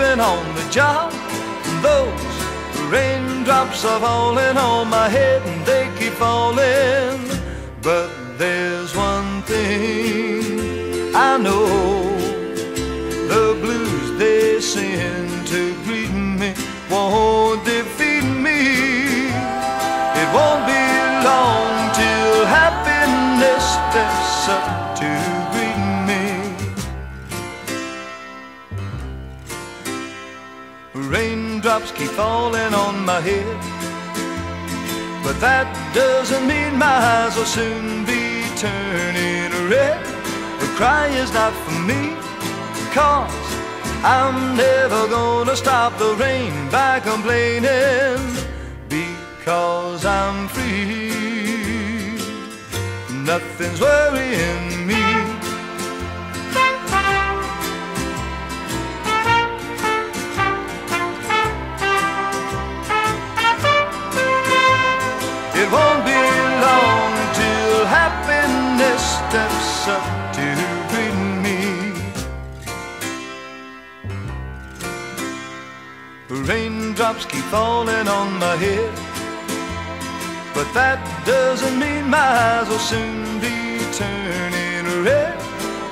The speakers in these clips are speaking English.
on the job. Those raindrops are falling on my head and they keep falling. But there's one thing I know. The blues they send to greet me won't defeat me. It won't be long till happiness steps up Raindrops keep falling on my head, but that doesn't mean my eyes will soon be turning red. The cry is not for me, cause I'm never gonna stop the rain by complaining because I'm free. Nothing's worrying me. It won't be long till happiness steps up to greet me. Raindrops keep falling on my head, but that doesn't mean my eyes will soon be turning red.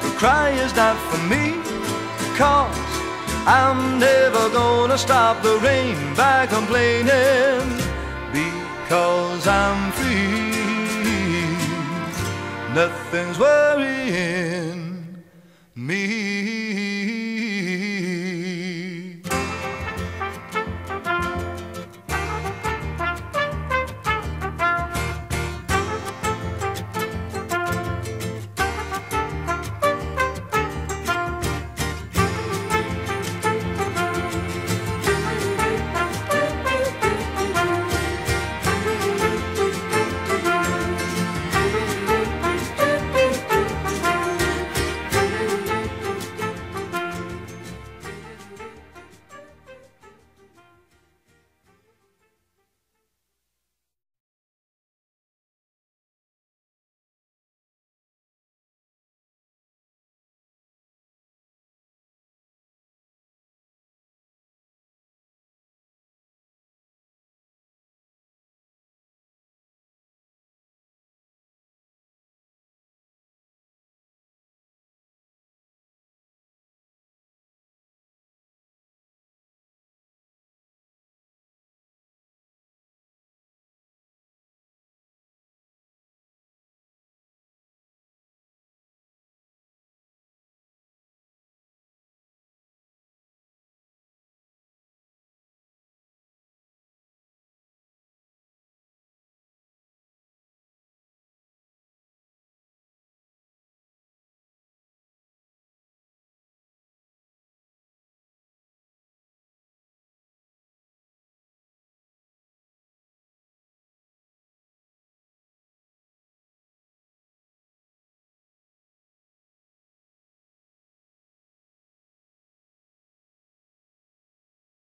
The cry is not for me, cause I'm never gonna stop the rain by complaining cause I'm free. Nothing's worrying me.